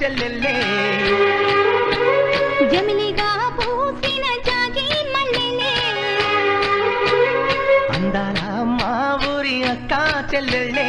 చెల్లెల్లే జమిలిగా పూసిన జాజి మల్లెలే. అందాల మా ఊరి అక్క చెల్లెళ్ళే.